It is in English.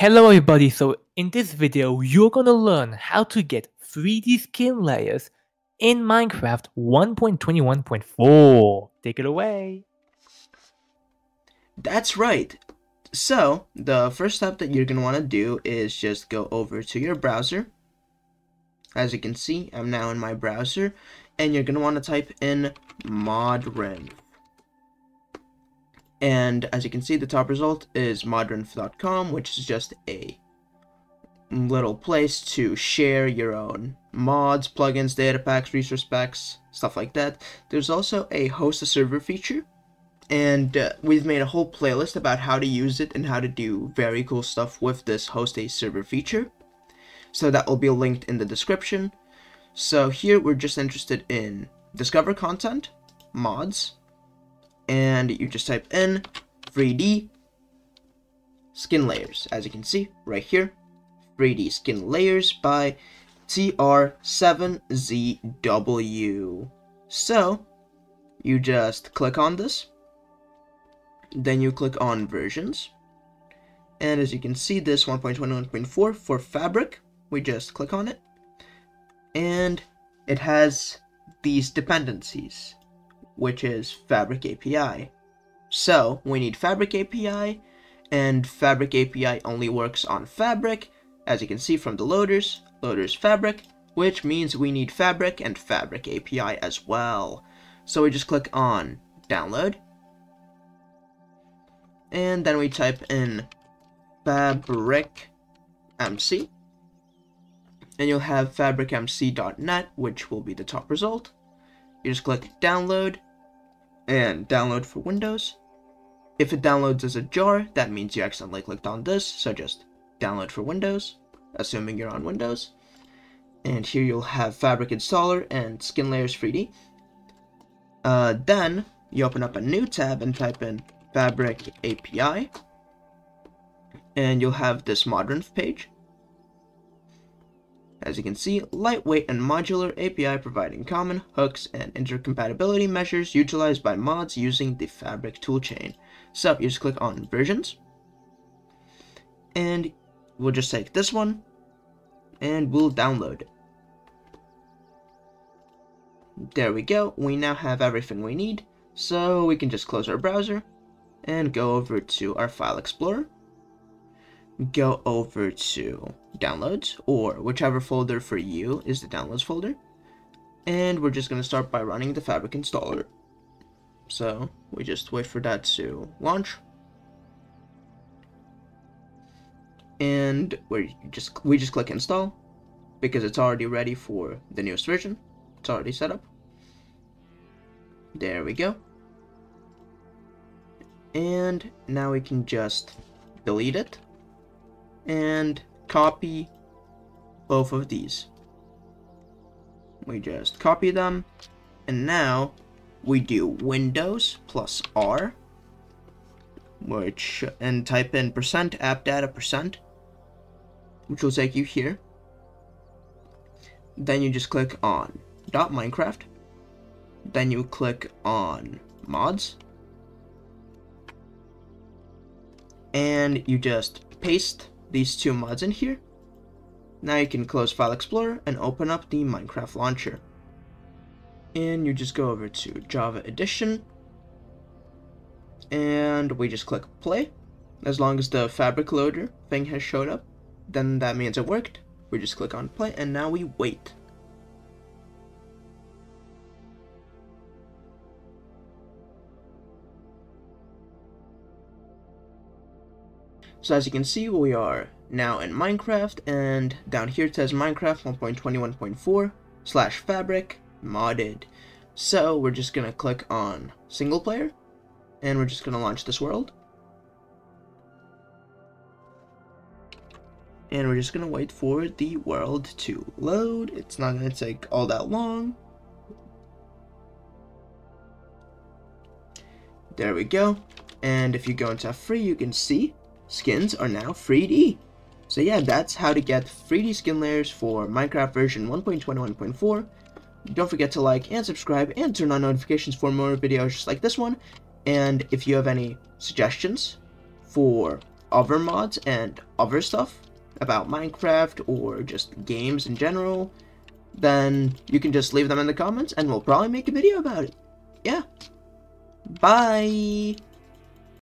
Hello everybody, so in this video you're gonna learn how to get 3D skin layers in Minecraft 1.21.4. Take it away. That's right. So, the first step that you're want to do is just go over to your browser. As you can see, I'm now in my browser, and you're want to type in modrinth. And as you can see, the top result is modrinth.com, which is just a little place to share your own mods, plugins, data packs, resource packs, stuff like that. There's also a host a server feature, and uh, we've made a whole playlist about how to use it and how to do very cool stuff with this host a server feature. So that will be linked in the description. So here we're just interested in discover content, mods, and you just type in 3D skin layers, as you can see right here. 3D skin layers by TR7ZW. So, you just click on this, then you click on versions, and as you can see, this 1.21.4 for fabric, we just click on it, and it has these dependencies which is Fabric API. So we need Fabric API, and Fabric API only works on Fabric, as you can see from the loaders, loaders Fabric, which means we need Fabric and Fabric API as well. So we just click on download, and then we type in Fabric MC, and you'll have fabricmc.net, which will be the top result. You just click download, and download for Windows. If it downloads as a jar, that means you accidentally clicked on this, so just download for Windows, assuming you're on Windows. And here you'll have Fabric Installer and Skin Layers 3D. Uh, then, you open up a new tab and type in Fabric API. And you'll have this Modrinth page. As you can see, lightweight and modular API providing common hooks and intercompatibility measures utilized by mods using the Fabric toolchain. So you just click on versions, and we'll just take this one, and we'll download it. There we go, we now have everything we need, so we can just close our browser, and go over to our file explorer, go over to downloads or whichever folder for you is the downloads folder. And we're just going to start by running the fabric installer. So we just wait for that to launch. And we just we just click install because it's already ready for the newest version. It's already set up. There we go. And now we can just delete it. And copy both of these. We just copy them, and now we do Windows plus R, which, and type in percent app data percent, which will take you here. Then you just click on dot Minecraft. Then you click on mods. And you just paste these two mods in here. Now you can close File Explorer and open up the Minecraft launcher. And you just go over to Java Edition. And we just click play. As long as the fabric loader thing has showed up, then that means it worked. We just click on play and now we wait. So as you can see, we are now in Minecraft, and down here it says Minecraft 1.21.4 slash fabric modded. So we're just gonna click on single player, and we're just gonna launch this world. And we're just gonna wait for the world to load. It's not gonna take all that long. There we go. And if you go into free, you can see skins are now 3D. So yeah, that's how to get 3D skin layers for Minecraft version 1.21.4. Don't forget to like and subscribe and turn on notifications for more videos just like this one. And if you have any suggestions for other mods and other stuff about Minecraft or just games in general, then you can just leave them in the comments and we'll probably make a video about it. Yeah. Bye!